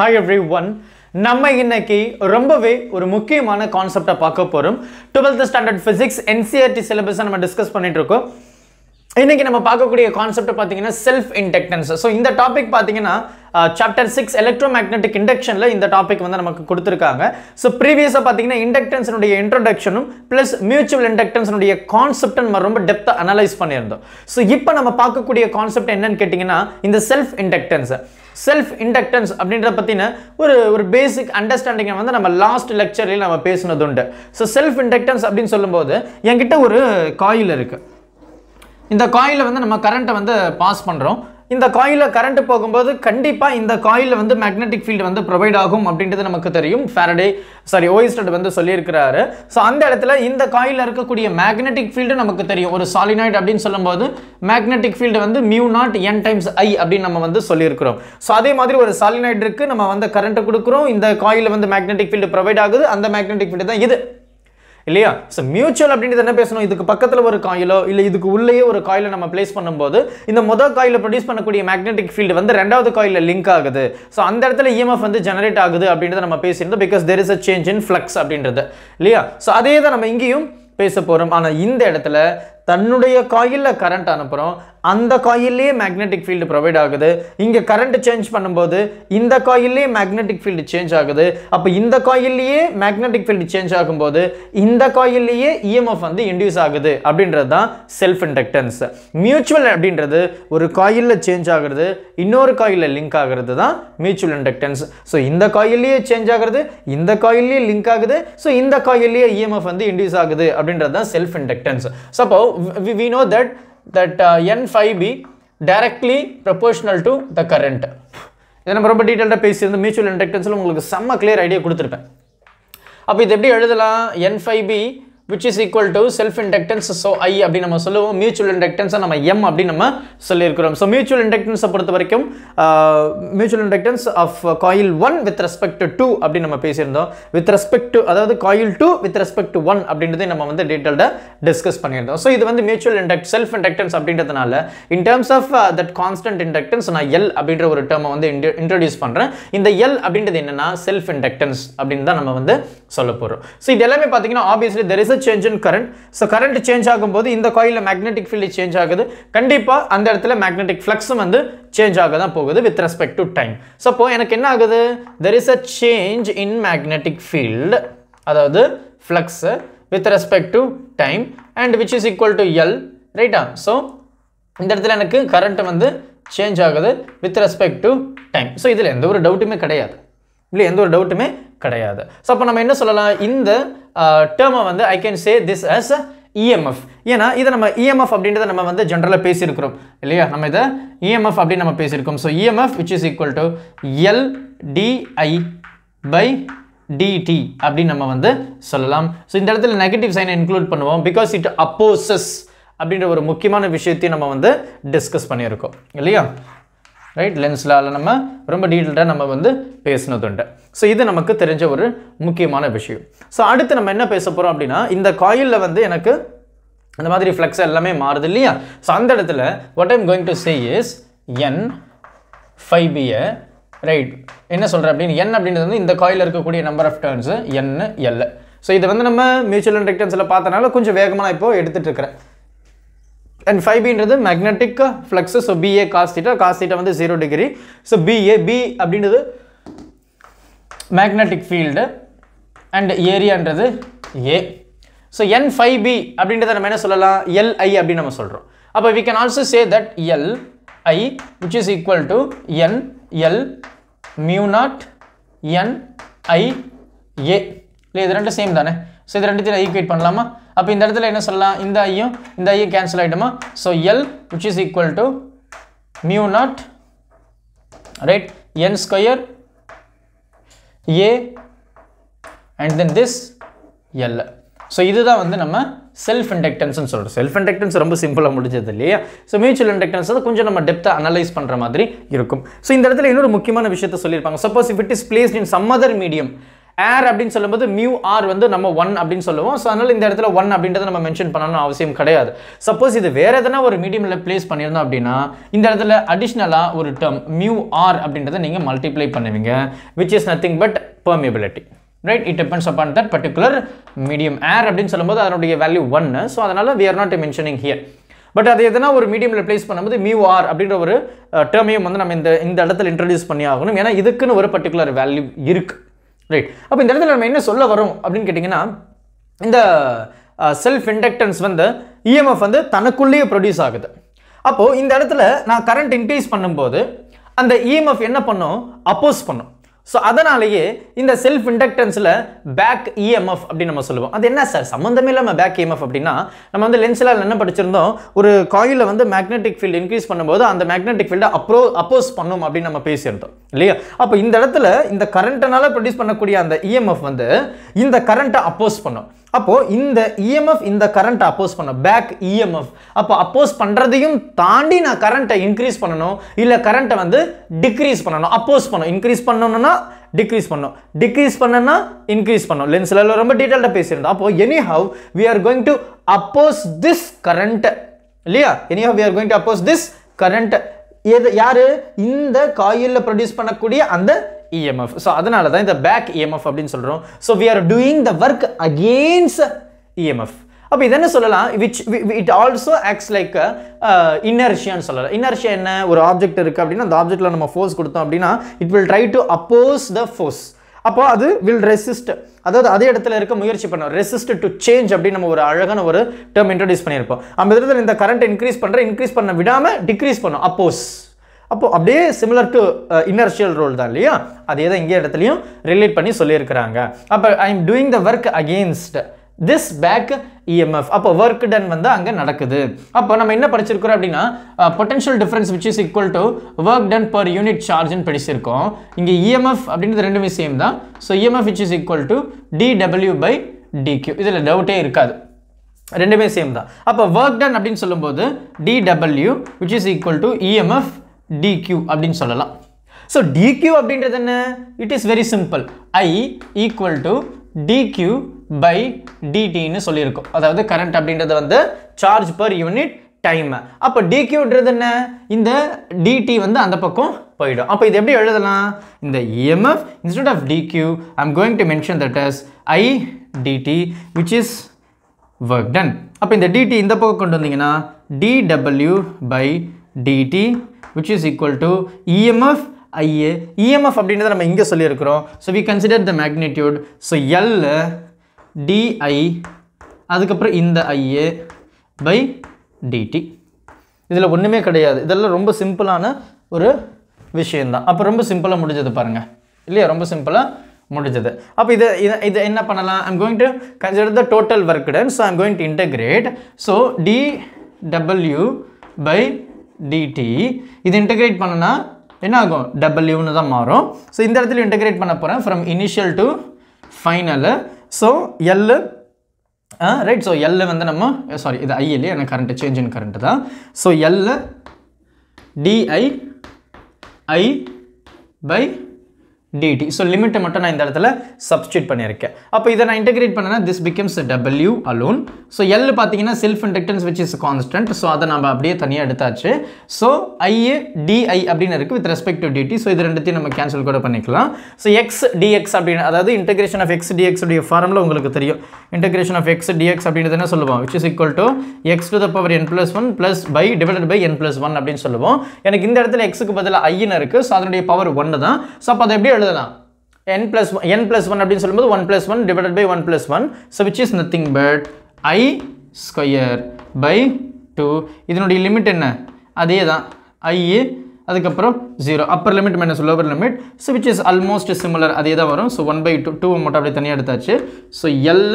Hi every one நம்ம இன்னைக்கு ரொம்பவே ஒரு முக்கியமான கான்செப்டை பார்க்க போகிறோம் டுவெல்த் ஸ்டாண்டர்ட் ஃபிசிக்ஸ் என்சிஆர்டி சிலபஸை நம்ம டிஸ்கஸ் பண்ணிட்டு இருக்கோம். இன்றைக்கி நம்ம பார்க்கக்கூடிய கான்செப்ட் பார்த்தீங்கன்னா செல்ஃப் இன்டெக்டன்ஸ் ஸோ இந்த டாபிக் பார்த்தீங்கன்னா சாப்டர் சிக்ஸ் எலக்ட்ரோ மேக்னெட்டிக் இண்டக்ஷனில் இந்த டாபிக் வந்து நமக்கு கொடுத்துருக்காங்க. ஸோ ப்ரீவியஸாக பார்த்தீங்கன்னா இண்டக்டன்ஸினுடைய இன்ட்ரொடக்ஷனும் ப்ளஸ் மியூச்சுவல் இண்டக்டன்ஸினுடைய கான்செப்ட் நம்ம ரொம்ப டெப்த்தாக அனலைஸ் பண்ணியிருந்தோம். ஸோ இப்போ நம்ம பார்க்கக்கூடிய கான்செப்ட் என்னன்னு கேட்டிங்கன்னா இந்த செல்ஃப் இண்டக்டன்ஸ் செல்ஃப் இண்டக்டன்ஸ் அப்படின்றத பற்றின ஒரு ஒரு பேசிக் அண்டர்ஸ்டாண்டிங்கை வந்து நம்ம லாஸ்ட் லெக்சர்லேயும் நம்ம பேசினது உண்டு ஸோ செல்ஃப் இண்டக்டன்ஸ் அப்படின்னு சொல்லும்போது என்கிட்ட ஒரு காயில் இருக்குது இந்த காயிலில் வந்து நம்ம கரண்ட்டை வந்து பாஸ் பண்ணுறோம் இந்த காயிலில் கரண்ட் போகும்போது கண்டிப்பாக இந்த காயிலில் வந்து மேக்னெட்டிக் ஃபீல்டு வந்து ப்ரொவைட் ஆகும் அப்படின்றது நமக்கு தெரியும். ஃபேரடே சாரி ஓயிஸ்டட் வந்து சொல்லியிருக்கிறாரு. ஸோ அந்த இடத்துல இந்த காயிலில் இருக்கக்கூடிய மேக்னெட்டிக் ஃபீல்டு நமக்கு தெரியும். ஒரு சாலினாய்டு அப்படின்னு சொல்லும்போது மேக்னெட்டிக் ஃபீல்டு வந்து mu naught N times I அப்படின்னு நம்ம வந்து சொல்லியிருக்கிறோம். ஸோ அதே மாதிரி ஒரு சாலினாய்டு இருக்குது நம்ம வந்து கரண்ட்டு கொடுக்குறோம். இந்த காயிலில் வந்து மேக்னெட்டிக் ஃபீல்டு ப்ரொவைட் ஆகுது. அந்த மேக்னெட்டிக் ஃபீல்டு தான் இது. இல்லையா? ஸோ மியூச்சுவல் அப்படின்றது என்ன பேசணும்? இதுக்கு பக்கத்தில் ஒரு காயிலோ இல்லை இதுக்கு உள்ளேயே ஒரு காயிலை நம்ம பிளேஸ் பண்ணும்போது இந்த முதல் காயில் ப்ரொடியூஸ் பண்ணக்கூடிய மேக்னெட்டிக் ஃபீல்டு வந்து ரெண்டாவது காயிலில் லிங்க் ஆகுது. ஸோ அந்த இடத்துல இஎம்எஃப் வந்து ஜெனரேட் ஆகுது அப்படின்றத நம்ம பேசியிருந்தோம் because there is a change in flux அப்படின்றது. இல்லையா? ஸோ அதே தான் நம்ம இங்கேயும் பேச போகிறோம் ஆனால் இந்த இடத்துல தன்னுடைய காயிலில் கரண்ட் அனுப்புகிறோம் அந்த காயிலே மேக்னெட்டிக் ஃபீல்டு ப்ரொவைட் ஆகுது. இங்கே கரண்ட் சேஞ்ச் பண்ணும்போது இந்த காயிலே மேக்னெட்டிக் ஃபீல்டு சேஞ்ச் ஆகுது. அப்போ இந்த காயிலேயே மேக்னெட்டிக் ஃபீல்டு சேஞ்ச் ஆகும்போது இந்த காயிலேயே இஎம்எஃப் வந்து இன்டியூஸ் ஆகுது அப்படின்றது தான் செல்ஃப் இண்டக்டன்ஸ் மியூச்சுவல் அப்படின்றது ஒரு காயிலில் சேஞ்ச் ஆகுறது இன்னொரு காயிலில் லிங்க் ஆகுறது தான் மியூச்சுவல் இண்டக்டன்ஸ் ஸோ இந்த காயிலேயே சேஞ்ச் ஆகுறது இந்த காயிலேயே லிங்க் ஆகுது. ஸோ இந்த காயிலேயே இஎம்எஃப் வந்து இன்டியூஸ் ஆகுது அப்படின்றது தான் செல்ஃப் இண்டக்டன்ஸ் ஸோ அப்போ we know that that uh, N5B directly proportional to the current. இதை நம்ம ரொம்ப டீட்டெயில்டாக பேசியிருந்து மியூச்சுவல் இண்டக்டன்ஸில் உங்களுக்கு செம்ம கிளியர் ஐடியா கொடுத்துருப்பேன். அப்போ இது எப்படி எழுதலாம்? N phi B which is equal to self inductance so I அப்படின்னு நம்ம சொல்லுவோம். மியூச்சுவல் இண்டக்டன்ஸை நம்ம எம் அப்படின்னு நம்ம சொல்லியிருக்கிறோம். ஸோ மியூச்சுவல் இண்டக்டன்ஸை பொறுத்த வரைக்கும் mutual inductance of coil one with respect to அப்படின்னு நம்ம பேசியிருந்தோம். வித் ரெஸ்பெக்ட் டு அதாவது coil two with respect to one அப்படின்றதை நம்ம வந்து டீட்டெயில்டாக டிஸ்கஸ் பண்ணியிருந்தோம். ஸோ இது வந்து மியூச்சுவல் இண்டக்ட் செல்ஃப் இண்டக்டன்ஸ் அப்படின்றதுனால in terms of that constant inductance நான் எல் அப்படின்ற ஒரு டேர்மை வந்து இன்ட்ரடியூஸ் பண்ணுறேன் இந்த எல் அப்படின்றது என்னன்னா செல்ஃப் இண்டக்டன்ஸ் அப்படின்னு தான் நம்ம வந்து சொல்ல போகிறோம் ஸோ இது எல்லாமே பார்த்தீங்கன்னா obviously there is a change in current so current change ஆகும்போது இந்த காயிலில் மேக்னெட்டிக் ஃபீல்டு சேஞ்ச் ஆகுது. கண்டிப்பாக அந்த இடத்துல மேக்னெட்டிக் ஃப்ளக்ஸும் வந்து சேஞ்ச் ஆக தான் போகுது with respect to time so அப்போது எனக்கு என்ன ஆகுது? There is a change in magnetic field அதாவது flux with respect to time and which is equal to L ரைட்டா ஸோ இந்த இடத்துல எனக்கு கரண்ட் வந்து சேஞ்ச் ஆகுது with respect to time so இதில் எந்த ஒரு டவுட்டுமே கிடையாது. இல்லை எந்த ஒரு டவுட்டுமே கிடையாது. ஸோ அப்போ நம்ம என்ன சொல்லலாம்? இந்த டேர்மை வந்து I can say this as EMF ஏன்னா இதை நம்ம இஎம்எஃப் அப்படின்றத நம்ம வந்து ஜென்ரலாக பேசியிருக்கிறோம் இல்லையா? நம்ம இதை இஎம்எஃப் அப்படின்னு நம்ம பேசியிருக்கோம். So EMF which is equal to L di by dt அப்படின்னு நம்ம வந்து சொல்லலாம். ஸோ இந்த இடத்துல நெகட்டிவ் சைனை இன்க்ளூட் பண்ணுவோம் பிகாஸ் இட் அப்போசஸ் அப்படின்ற ஒரு முக்கியமான விஷயத்தையும் நம்ம வந்து டிஸ்கஸ் பண்ணியிருக்கோம் இல்லையா? ரைட் லென்ஸ்லால் நம்ம ரொம்ப டீட்டெயில்டாக நம்ம வந்து பேசினதுண்டு. ஸோ இது நமக்கு தெரிஞ்ச ஒரு முக்கியமான விஷயம். ஸோ அடுத்து நம்ம என்ன பேச போகிறோம் அப்படின்னா இந்த காயிலில் வந்து எனக்கு அந்த மாதிரி ஃப்ளெக்ஸ் எல்லாமே மாறுது இல்லையா? ஸோ அந்த இடத்துல what I'm going to say is N phi BA right என்ன சொல்கிறேன் அப்படின்னு? என் அப்படின்றது வந்து இந்த காயில் இருக்கக்கூடிய number of turns N L so இது வந்து நம்ம மியூச்சுவல் இண்டக்டன்ஸில் பார்த்தனால கொஞ்சம் வேகமாக இப்போ எடுத்துகிட்டு இருக்கிறேன். And phi பின்றது magnetic flux so BA cos theta cos theta வந்து zero degree so BA B அப்படின்றது magnetic field and ஏரியான்றது A so N phi B அப்படின்றத நம்ம என்ன சொல்லலாம்? எல்ஐ அப்படின்னு நம்ம சொல்கிறோம் அப்போ we can also say that L I which is equal to N L mu naught N I A இல்லை இது ரெண்டும் சேம் தானே? ஸோ இது ரெண்டுத்தையும் ஈக்குவேட் பண்ணலாமா? அப்போ இந்த இடத்துல என்ன சொல்லலாம்? இந்த ஐயும் இந்த ஐயும் cancel ஆகிடுமா so L which is equal to mu naught right N square A and then this L so இதுதான் வந்து நம்ம செல்ஃப் இண்டக்டன்ஸ்னு சொல்கிறோம் செல்ஃப் இண்டக்டன்ஸ் ரொம்ப சிம்பிளாக முடிஞ்சது இல்லையா? ஸோ மியூச்சுவல் இண்டக்டன்ஸ் வந்து கொஞ்சம் நம்ம டெப்த்தை அனலைஸ் பண்ணுற மாதிரி இருக்கும். ஸோ இந்த இடத்துல இன்னொரு முக்கியமான விஷயத்த சொல்லியிருப்பாங்க. Suppose if it is placed in some other medium air அப்படின்னு சொல்லும்போது மியூ ஆர் வந்து நம்ம ஒன் அப்படின்னு சொல்லுவோம். ஸோ அதனால் இந்த இடத்துல ஒன் அப்படின்றத நம்ம மென்ஷன் பண்ணணும்னு அவசியம் கிடையாது. சப்போஸ் இது வேறு எதனா ஒரு மீடியமில் பிளேஸ் பண்ணியிருந்தோம் அப்படின்னா இந்த இடத்துல அடிஷ்னலாக ஒரு டேர்ம் மியூ ஆர் அப்படின்றத நீங்கள் மல்டிப்ளை பண்ணுவீங்க which is nothing but permeability right it depends upon that particular medium air அப்படின்னு சொல்லும்போது அதனுடைய வேல்யூ ஒன்று ஸோ அதனால் we are not mentioning here but அது எதனா ஒரு மீடியமில் ப்ளேஸ் பண்ணும்போது மியூ ஆர் அப்படின்ற ஒரு டேர்மையும் வந்து நம்ம இந்த இந்த இடத்துல இன்ட்ரடியூஸ் பண்ணி ஆகணும். ஏன்னா இதுக்குன்னு ஒரு பர்டிகுலர் வேல்யூ இருக்குது ரைட் அப்போ இந்த இடத்துல நம்ம என்ன சொல்ல வரோம் அப்படின்னு கேட்டிங்கன்னா இந்த செல்ஃப் இண்டக்டன்ஸ் வந்து இஎம்எஃப் வந்து தனக்குள்ளேயே ப்ரொடியூஸ் ஆகுது. அப்போது இந்த இடத்துல நான் கரண்ட் இன்க்ரீஸ் பண்ணும்போது அந்த இஎம்எஃப் என்ன பண்ணும்? அப்போஸ் பண்ணும். ஸோ அதனாலேயே இந்த செல்ஃப் இண்டக்டன்ஸில் பேக் இஎம்எஃப் அப்படின்னு நம்ம சொல்லுவோம். அது என்ன சார் சம்மந்தமே இல்லாமல் பேக் இஎம்எஃப் அப்படின்னா நம்ம வந்து லென்ஸில் என்ன படிச்சிருந்தோம்? ஒரு காயிலில் வந்து மேக்னெட்டிக் ஃபீல்டு இன்க்ரீஸ் பண்ணும்போது அந்த மேக்னெட்டிக் ஃபீல்டை அப்ரோ அப்போஸ் பண்ணும் அப்படின்னு நம்ம பேசியிருந்தோம். இல்லையா? அப்போ இந்த இடத்துல இந்த கரண்ட்டனால ப்ரொடியூஸ் பண்ணக்கூடிய அந்த இஎம்எஃப் வந்து இந்த கரண்ட்டை அப்போஸ் பண்ணும். அப்போ இந்த இஎம்எஃப் இந்த கரண்ட் அப்போஸ் பண்ண பேக் இஎம்எஃப் அப்போ அப்போஸ் பண்றதையும் தாண்டி நான் கரண்ட்டை இன்க்ரீஸ் பண்ணணும். இல்ல கரண்ட்டை வந்து டிக்ரீஸ் பண்ணணும். அப்போஸ் பண்ணணும். இன்க்ரீஸ் பண்ணணும்னா டிக்ரீஸ் பண்ணணும். டிக்ரீஸ் பண்ணனா இன்க்ரீஸ் பண்ணணும். லென்ஸ்ல ரொம்ப டீட்டெயில்டாக பேசியிருந்தோம். அப்போ anyhow we are going to oppose this current இல்லையா? Anyhow we are going to oppose this current எது யாரு? இந்த காயிலில் ப்ரொடியூஸ் பண்ணக்கூடிய அந்த இஎம்எஃப் ஸோ அதனால தான் இந்த பேக் இஎம்எஃப் அப்படின்னு சொல்கிறோம் so we are doing the work against EMF அப்போ இது என்ன சொல்லலாம்? Which it also acts like இன்னர்ஷியான்னு சொல்லலாம். இன்னர்ஷியா என்ன? ஒரு ஆப்ஜெக்ட் இருக்குது அப்படின்னா அந்த ஆப்ஜெக்ட்டில் நம்ம ஃபோர்ஸ் கொடுத்தோம் அப்படின்னா it will try to oppose the force அப்போ அது வில் ரெசிஸ்ட் அதாவது அதே இடத்துல இருக்க முயற்சி பண்ணோம். ரெசிஸ்ட் டு சேஞ்ச் அப்படின்னு நம்ம ஒரு அழகான ஒரு டேர்ம் இன்ட்ரடியூஸ் பண்ணியிருப்போம். அந்த இடத்துல இந்த கரண்ட் இன்க்ரீஸ் பண்ணுற இன்க்ரீஸ் பண்ண விடாமல் டிக்ரீஸ் பண்ணும். அப்போஸ் அப்போ அப்படியே சிமிலர் டு இன்னர்ஷியல் ரோல் தான் இல்லையா? அதே தான் இங்கே இடத்துலையும் ரிலேட் பண்ணி சொல்லியிருக்கிறாங்க. அப்போ I am doing the work against this back EMF அப்போ ஒர்க் டன் வந்து அங்கே நடக்குது. அப்போ நம்ம என்ன படிச்சிருக்கிறோம் அப்படின்னா potential difference which is equal to work done per unit சார்ஜ்னு படிச்சிருக்கோம். இங்கே இஎம்எஃப் அப்படின்றது ரெண்டுமே சேம் தான். So EMF which is equal to DW by dq இதில் டவுட்டே இருக்காது. ரெண்டுமே சேம் தான். அப்போ ஒர்க் டன் அப்படின்னு சொல்லும்போது DW which is equal to EMF dq அப்படின்னு சொல்லலாம். ஸோ டிக்யூ அப்படின்றது என்ன? It is very simple I equal to dq by டிடின்னு சொல்லியிருக்கோம். அதாவது கரண்ட் அப்படின்றது வந்து சார்ஜ் பர் யூனிட் டைம் அப்போ டிக்யூன்றது என்ன? இந்த டிடி வந்து அந்த பக்கம் போயிடும். அப்போ இது எப்படி எழுதலாம்? இந்த EMF instead of dq I am going to mention that as I dt which is work done அப்போ இந்த டிடி இந்த பக்கம் கொண்டு வந்தீங்கன்னா DW by dt which is equal to EMF IA EMF அப்படின்றத நம்ம இங்கே சொல்லியிருக்கிறோம். So we consider the magnitude so L di அதுக்கப்புறம் இந்த ஐஏ பை டிடி இதில் ஒன்றுமே கிடையாது. இதெல்லாம் ரொம்ப சிம்பிளான ஒரு விஷயந்தான் அப்போ ரொம்ப சிம்பிளாக முடிஞ்சது பாருங்கள் இல்லையா? ரொம்ப சிம்பிளாக முடிஞ்சது. அப்போ இதை இதை இதை என்ன பண்ணலாம்? I'm going to consider the total work done so I'm going to integrate so d W by dt இது இன்டகிரேட் பண்ணனா என்ன ஆகும் டபிள்யூன்னு தான் மாறும். ஸோ இந்த இடத்துல இன்டகிரேட் பண்ண போகிறேன் from initial to final so L right so L வந்து நம்ம eh, சாரி இது ஐ இல்லையா. எனக்கு கரண்ட்டு சேஞ்ச் இன் கரண்ட்டு தான். So L di I by dt so லிமிட்டை மட்டும் நான் இந்த இடத்துல சப்ஸ்டியூட் பண்ணியிருக்கேன். அப்போ இதை நான் இன்டெகிரேட் பண்ணனா this becomes W alone so L பார்த்தீங்கன்னா self inductance which is constant so அதை நம்ம அப்படியே தனியாக எடுத்தாச்சு. ஸோ ஐஏ டிஐ அப்படின்னு இருக்குது with respect to dt so இது ரெண்டுத்தையும் நம்ம கேன்சல் கூட பண்ணிக்கலாம். ஸோ எக்ஸ் டிஎக்ஸ் அப்படின்னு அதாவது இன்டெகிரேஷன் ஆஃப் எக்ஸ் டிஎக்ஸ் உடைய ஃபார்முலா உங்களுக்கு தெரியும். இன்டெகிரேஷன் ஆஃப் எக்ஸ் டிஎக்ஸ் அப்படின்றது என்ன சொல்லுவோம்? Which is equal to x to the power n plus one plus by divided by n plus one அப்படின்னு சொல்லுவோம். எனக்கு இந்த இடத்துல எக்ஸுக்கு பதிலாக ஐன்னு இருக்குது ஸோ அதனுடைய பவர் ஒன்று தான். ஸோ அப்போ அதை எப்படி எழுதலாம். N plus 1 n plus 1 அப்படின்னு சொல்லும்போது 1 plus 1 divided by 1 plus 1 so which is nothing but i square by 2 இதனுடைய லிமிட் என்ன? அதே தான் i அதுக்கப்புறம் zero upper limit minus lower limit so which is almost similar அதே தான் வரும். So one by two two மட்டும் அப்படியே தனியாக எடுத்தாச்சு. ஸோ எல்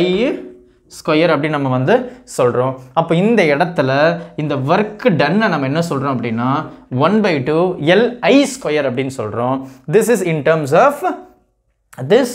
ஐ ஸ்கொயர் அப்படின்னு நம்ம வந்து சொல்கிறோம் அப்போ இந்த இடத்துல இந்த ஒர்க் டன்னை நம்ம என்ன சொல்கிறோம் அப்படின்னா one by two L I square அப்படின்னு சொல்கிறோம் this is in terms of this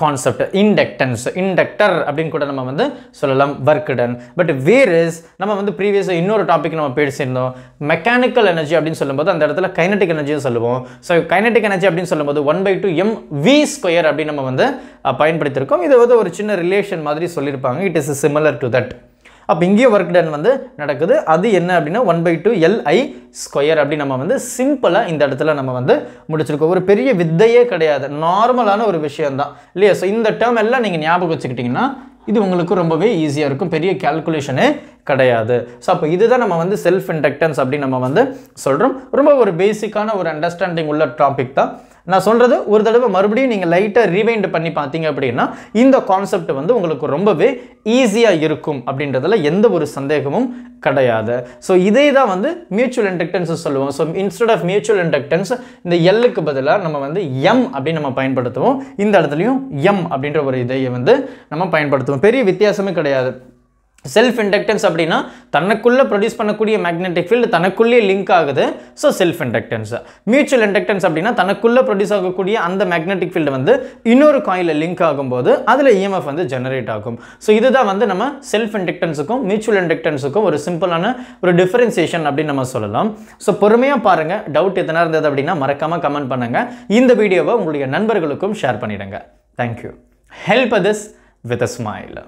concept inductance inductor அப்படின்னு கூட நம்ம வந்து சொல்லலாம் work done but where is நம்ம வந்து ப்ரீவியஸாக இன்னொரு டாபிக் நம்ம பேசியிருந்தோம் மெக்கானிக்கல் எனர்ஜி அப்படின்னு சொல்லும்போது அந்த இடத்துல கைனட்டிக் எனர்ஜியும் சொல்லுவோம். ஸோ கைனட்டிக் எனர்ஜி அப்படின்னு சொல்லும்போது one by two m v square அப்படின்னு நம்ம வந்து பயன்படுத்தியிருக்கோம். இது வந்து ஒரு சின்ன ரிலேஷன் மாதிரி சொல்லியிருப்பாங்க. It is similar to that அப்போ இங்கேயும் ஒர்க் டன் வந்து நடக்குது. அது என்ன அப்படின்னா one by two LI square அப்படி நம்ம வந்து சிம்பிளாக இந்த இடத்துல நம்ம வந்து முடிச்சிருக்கோம். ஒரு பெரிய வித்தையே கிடையாது. நார்மலான ஒரு விஷயம்தான். இல்லையா? ஸோ இந்த டேர்ம் எல்லாம் நீங்கள் ஞாபகம் வச்சுக்கிட்டிங்கன்னா இது உங்களுக்கு ரொம்பவே ஈஸியாக இருக்கும். பெரிய கால்குலேஷனே கிடையாது. ஸோ அப்போ இதுதான் நம்ம வந்து செல்ஃப் இண்டக்டன்ஸ் அப்படின்னு நம்ம வந்து சொல்கிறோம் ரொம்ப ஒரு பேசிக்கான ஒரு அண்டர்ஸ்டாண்டிங் உள்ள டாபிக் தான். நான் சொல்கிறது ஒரு தடவை மறுபடியும் நீங்கள் லைட்டாக ரீவைண்ட் பண்ணி பார்த்தீங்க அப்படின்னா இந்த கான்செப்ட் வந்து உங்களுக்கு ரொம்பவே ஈஸியாக இருக்கும் அப்படின்றதுல எந்த ஒரு சந்தேகமும் கிடையாது. ஸோ இதே தான் வந்து மியூச்சுவல் இண்டக்டன்ஸ் சொல்லுவோம். So instead of mutual inductance இந்த எல்லுக்கு பதிலாக நம்ம வந்து எம் அப்படின்னு நம்ம பயன்படுத்துவோம். இந்த இடத்துலையும் எம் அப்படின்ற ஒரு இதையை வந்து நம்ம பயன்படுத்துவோம். பெரிய வித்தியாசமே கிடையாது. செல்ஃப் இண்டக்டன்ஸ் அப்படின்னா தனக்குள்ளே ப்ரொடியூஸ் பண்ணக்கூடிய மேக்னெட்டிக் ஃபீல்டு தனக்குள்ளேயே லிங்க் ஆகுது. So self inductance mutual inductance அப்படின்னா தனக்குள்ளே ப்ரொடியூஸ் ஆகக்கூடிய அந்த மேக்னெட்டிக் ஃபீல்டு வந்து இன்னொரு காயிலில் லிங்க் ஆகும்போது அதில் இஎம்எஃப் வந்து ஜெனரேட் ஆகும். ஸோ இதுதான் வந்து நம்ம செல்ஃப் இண்டக்டன்ஸுக்கும் மியூச்சுவல் இண்டக்டன்ஸுக்கும் ஒரு சிம்பிளான ஒரு டிஃபரன்சியேஷன் அப்படின்னு நம்ம சொல்லலாம். ஸோ பொறுமையாக பாருங்கள் டவுட் எதனா இருந்தது அப்படின்னா மறக்காமல் கமெண்ட் பண்ணுங்கள் இந்த வீடியோவை உங்களுடைய நண்பர்களுக்கும் ஷேர் பண்ணிடுங்க. Thank you help this with a smile.